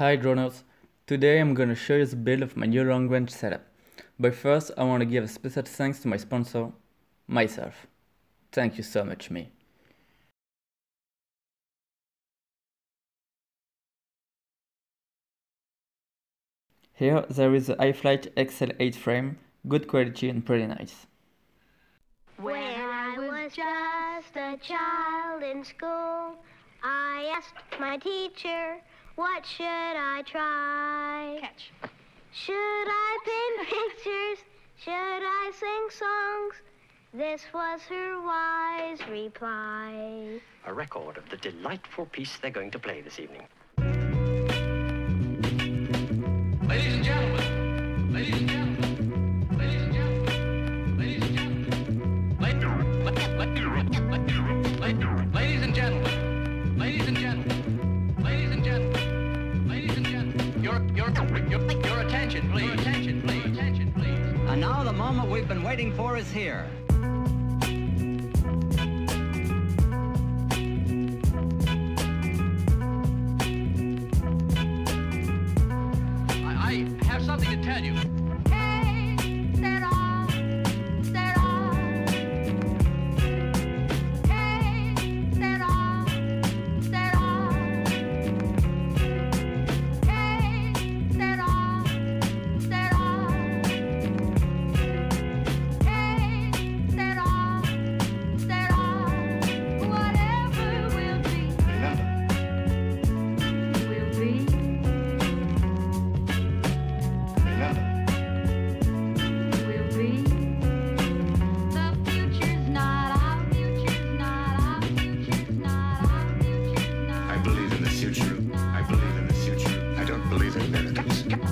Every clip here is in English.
Hi droners, today I'm gonna show you the build of my new long range setup. But first I wanna give a special thanks to my sponsor, myself. Thank you so much me. Here there is the iFlight XL8 frame, good quality and pretty nice. When I was just a child in school, I asked my teacher, what should I try? Catch. Should I paint pictures? Should I sing songs? This was her wise reply. A record of the delightful piece they're going to play this evening. Your, your, attention, please, your attention, please, attention, please. And now the moment we've been waiting for is here.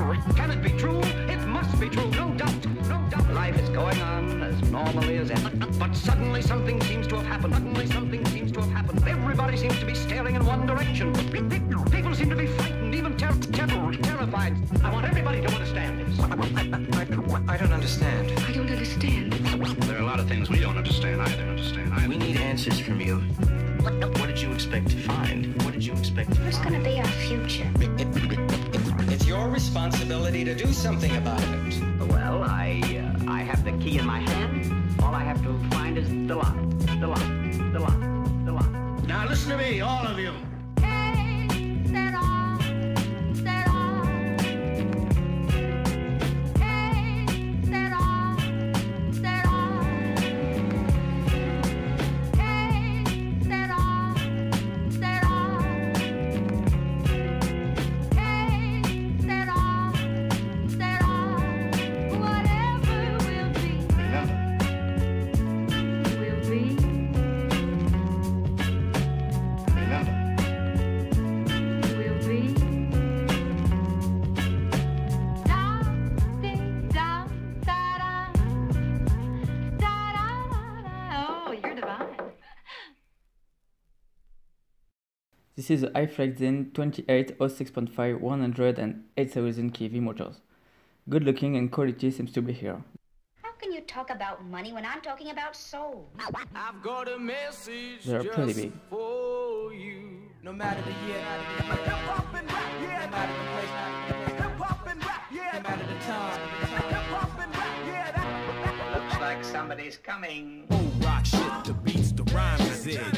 Miracles. Can it be true? It must be true, no doubt, no doubt. Life is going on as normally as ever. But suddenly something seems to have happened. Suddenly something seems to have happened. Everybody seems to be staring in one direction. People seem to be frightened, even ter- ter- terrified. I want everybody to understand this. I don't understand. I don't understand. There are a lot of things we don't understand either. Understand either. We need answers from you. Responsibility to do something about it. Well, I uh, I have the key in my hand. All I have to find is the lock. The lock. The lock. The lock. Now listen to me, all of you. This is the iFlight Xing 2806.5 100 and 8000 kV motors. Good looking and quality seems to be here. How can you talk about money when I'm talking about soul? I've got a message They are pretty big. for you. No matter the year, hip hop and rap, yeah. No matter the place, hip hop and rap. No matter the time, hip hop and rap, yeah. That, Looks like somebody's coming. Old rock shit, the beats, the rhymes is it.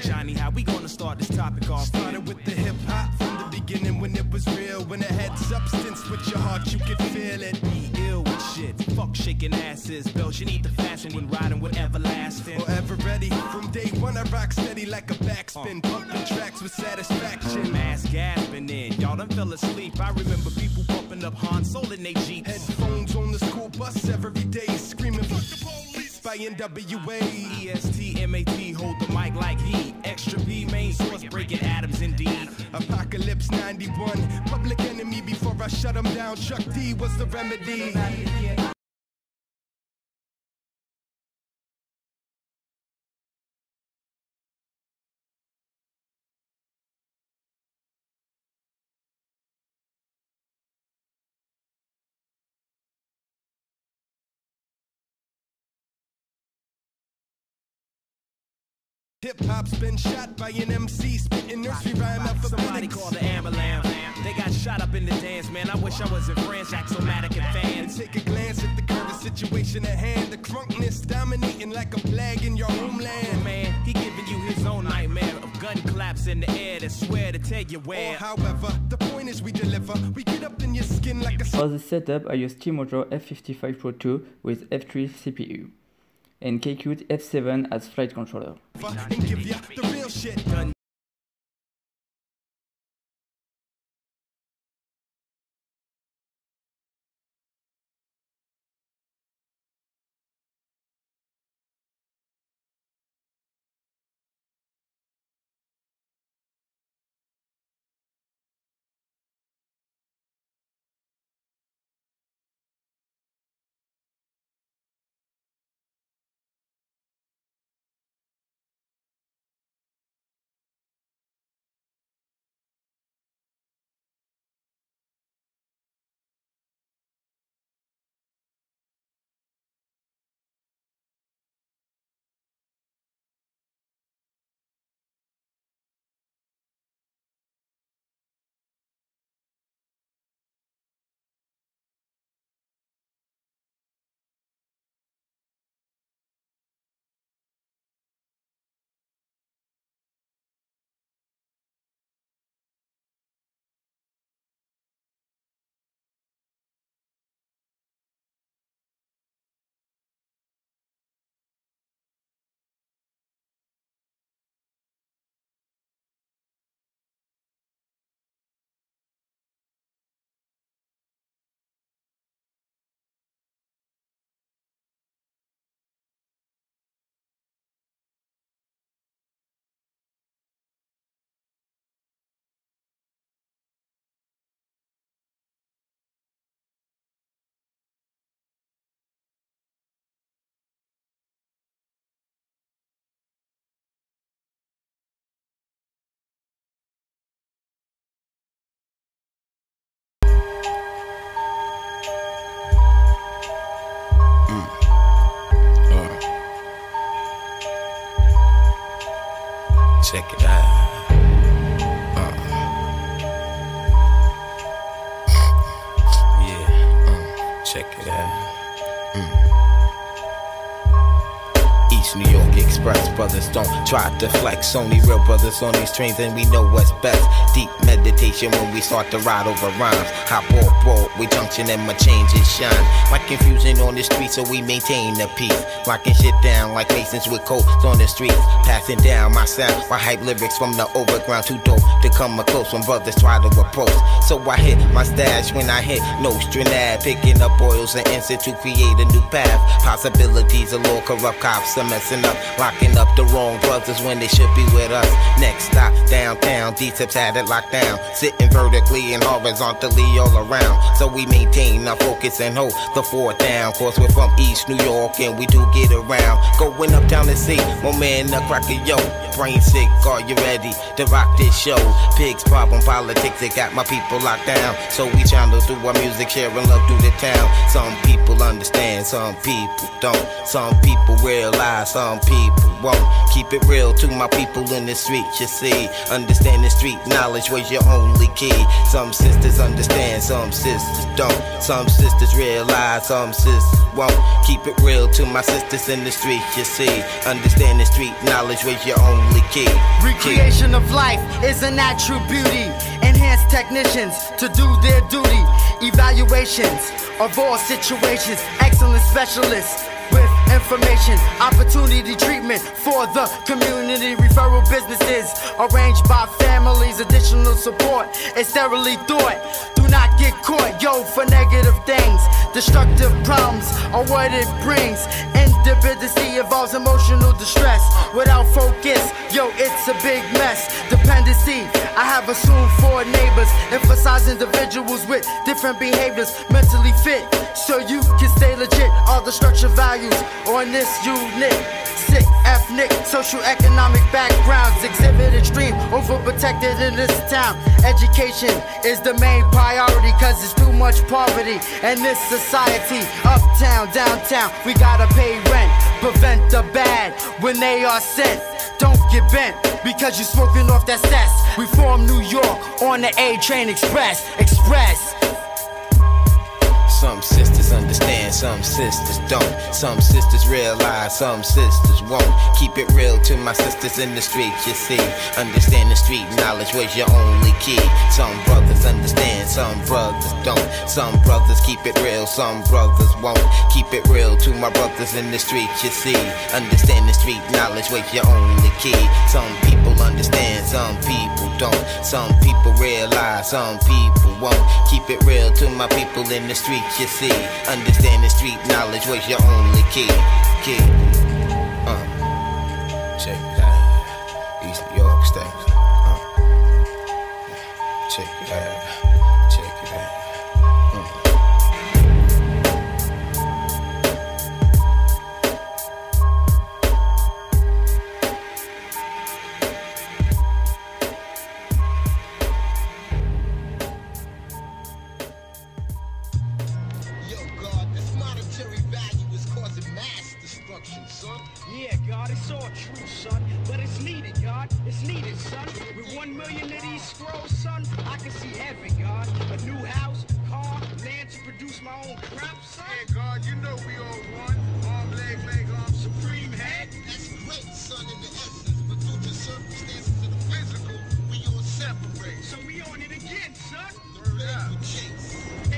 How we gonna start this topic off? Started with the hip hop from the beginning when it was real. When it had substance with your heart, you could feel it. Be ill with shit. Fuck shaking asses. Bells you need to fashion when riding with everlasting. Forever ready. From day one, I rock steady like a backspin. Uh. Pumping tracks with satisfaction. Mass gasping in. Y'all done fell asleep. I remember people pumping up Han Solo in they Jeeps. Headphones on the school bus every day, screaming fuck the police by NWA. EST, MAT, hold the mic like he Extra B, main source, breaking atoms indeed. Apocalypse 91, public enemy before I shut them down. Chuck D was the remedy. Hip hop's been shot by an MC spitting nursery rhyme Somebody alphabetics. call the ambulance. They got shot Shot up in the dance, man. I wish I was in France, axomatic and fans. Take a glance at the current situation at hand. The crunkness dominating like a plague in your homeland. Oh, man, he giving you his own nightmare of gun claps in the air that swear to tell you where. Or however, the point is we deliver. We get up in your skin like a For the setup, I use T-Motor F55 Pro 2 with F3 CPU and Kakute F7 as flight controller. Check it out. Uh. Yeah, uh, check it out. Mm. New York Express brothers don't try to flex. Only real brothers on these trains, and we know what's best. Deep meditation when we start to ride over rhymes. Hop off broad, we junction and my changes shine. Like confusion on the street, so we maintain the peace. Locking shit down like masons with coats on the streets. Passing down my sound, my hype lyrics from the overground too dope to come a close when brothers try to approach. So I hit my stash when I hit Nostra Nav, picking up oils and instant to create a new path. Possibilities of law corrupt cops are messing up, locking up the wrong brothers when they should be with us. Next stop downtown, D-tips had it locked down, sitting vertically and horizontally all around. So we maintain our focus and hold the fort down. Cause we're from East New York and we do get around. Going uptown to see my man the cracker yo. Brain sick, are you ready to rock this show? Pigs problem politics, it got my people locked down. So we channel through our music, sharing love through the town. Some people understand, some people don't. Some people realize, some people won't. Keep it real to my people in the streets, you see. Understand the street knowledge was your only key. Some sisters understand, some sisters don't. Some sisters realize, some sisters won't. Keep it real to my sisters in the streets, you see. Understand the street knowledge was your only key. Recreation of life is a natural beauty. Technicians to do their duty. Evaluations of all situations. Excellent specialists with information, opportunity treatment for the community. Referral businesses arranged by families. Additional support is thoroughly thought. Do not get caught, yo, for negative things. Destructive problems are what it brings. Independency involves emotional distress. Without focus, yo, it's a big mess. Dependency, I have assumed for neighbors. Emphasize individuals with different behaviors, mentally fit, so you can stay legit. All the structure values on this unit. Sick, ethnic, social economic backgrounds exhibit extreme, overprotected in this town. Education is the main priority, cause it's much poverty in this society. Uptown, downtown, we gotta pay rent, prevent the bad when they are sent. Don't get bent because you're smoking off that cess. We from New York on the A Train Express. Express. Some understand, some sisters don't. Some sisters realize, some sisters won't. Keep it real to my sisters in the streets, you see. Understand the street knowledge was your only key. Some brothers understand, some brothers don't. Some brothers keep it real, some brothers won't. Keep it real to my brothers in the streets, you see. Understand the street knowledge was your only key. Some people understand, some people don't. Some people realize, some people won't. Keep it real to my people in the streets, you see. Understand the street knowledge was your only key. Key. Uh. Check it out. East New York State. Uh. Check it out. Destruction, son. Yeah, God, it's all true, son. But it's needed, God. It's needed, son. With one million of these scrolls, son, I can see heaven, God. A new house, car, land to produce my own crops, son. Yeah, God, you know we all one. Arm, leg, leg, arm, supreme head. That's great, son, in the essence. But due to circumstances of the physical, we all separate. So we on it again, son. Word up. Chase.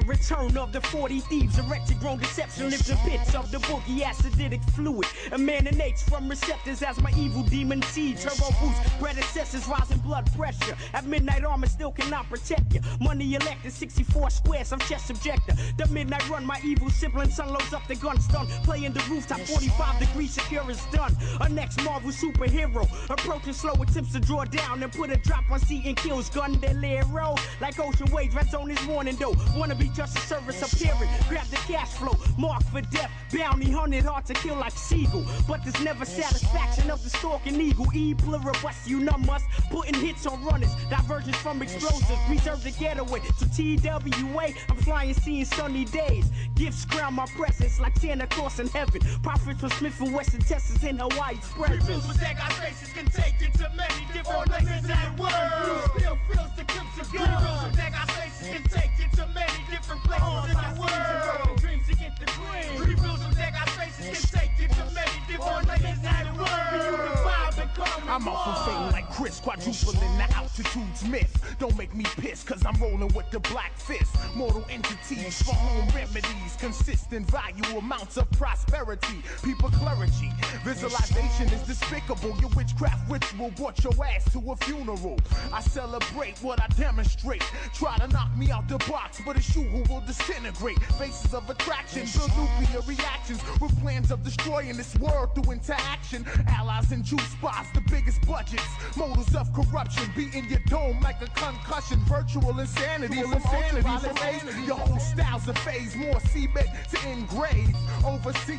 Godfather, return of the 40 thieves, erected grown deception, lives in pits of the boogie, acidic fluid, emanates from receptors as my evil demon seed, turbo boost, predecessors, rising blood pressure, at midnight armor still cannot protect you, money elected, 64 squares, I'm chess subjector, the midnight run, my evil sibling son loads up the gun stun, playing the rooftop, 45 degrees secure is done, a next Marvel superhero, approaching slow attempts to draw down and put a drop on seat and kills Gundelero, like ocean waves, red zone is warning though, wanna be just a service appearing, grab the cash flow, mark for death, bounty hunted, hard to kill like seagull, but there's never satisfaction of the stalking eagle, e pluribus, you numb us, putting hits on runners, divergence from explosives, reserve the getaway, to TWA, I'm flying, seeing sunny days, gifts crown my presence like Santa Claus in heaven, prophets from Smith and Wesson, Texas in Hawaii's presence. that got faces can take it to many different places in the world. Still feels the clips of guns. that got faces can take it to many different places in the world. Dreams to get the green. Rebuilds I'm off of fame like Chris, quadrupling the altitude's myth. Don't make me piss, cause I'm rolling with the black fist. Mortal entities for remedies, consistent value amounts of prosperity. People clergy, visualization is despicable. Your witchcraft ritual brought your ass to a funeral. I celebrate what I demonstrate. Try to knock me out the box, but it's you who will disintegrate. Faces of attraction, nuclear reactions with plans of destroying this world through interaction. Allies and juice spots, the biggest budgets. Motives of corruption, beating your dome like a concussion. Virtual insanity, from insanity, from age. Your whole style's a phase, more seabed to engrave. Overseer,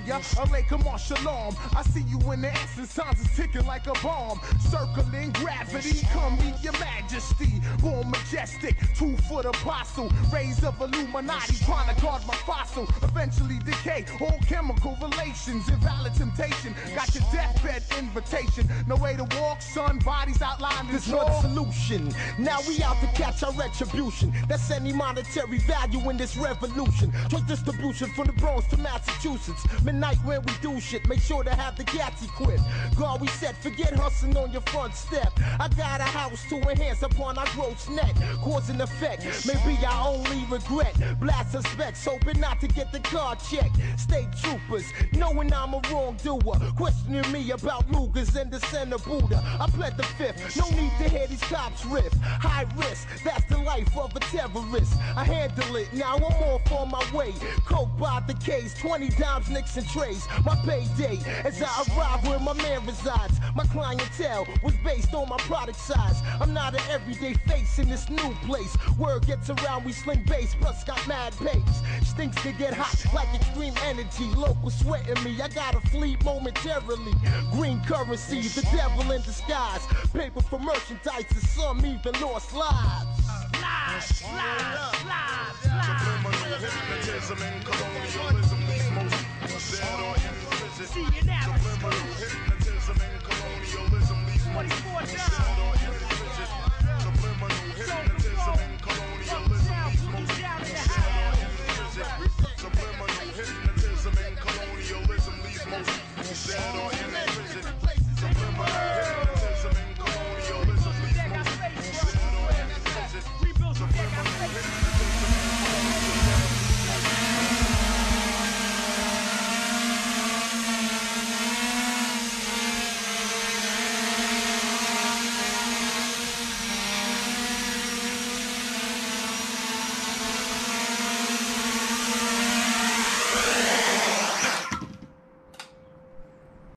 a martial arm. I see you in the essence, times is ticking like a bomb. Circling gravity, come meet your majesty. Born majestic, two foot apostle. Rays of Illuminati, trying to guard my fossil. Eventually decay, all chemical relations. Invalid temptation, got your deathbed invitation. No way to walk, son, bodies outlined in There's no solution. Now we out to catch our retribution. That's any monetary value in this revolution. Drug distribution from the Bronx to Massachusetts. Midnight when we do shit, make sure to have the gats equipped. God, we set, forget hustling on your front step. I got a house to enhance upon our gross net. Cause and effect, maybe our only regret. Blast suspects, hoping not to get the car checked. State troopers, knowing I'm a wrongdoer. Questioning me about Lugers and the center Buddha. I pled the fifth, no need to hear these cops riff. High risk. That's the life of a terrorist. I handle it, now I'm off on my way. Coke by the case, 20 dimes, nicks, and trays. My payday as I arrive where my man resides. My clientele was based on my product size. I'm not an everyday face in this new place. Word gets around, we sling bass, plus got mad pace. Stinks to get hot like extreme energy. Local sweating me, I gotta flee momentarily. Green currency, the devil in disguise. Paper for merchandise, and some even lost lives. Lives, lives, lives, lives. Subliminal hypnotism and colonialism leaves most. Subliminal hypnotism and colonialism leaves most. Subliminal hypnotism.